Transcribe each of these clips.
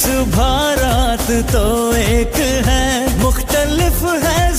सुबह रात तो एक है। मुख्तलिफ़ है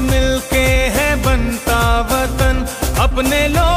मिलके है बनता वतन। अपने लोग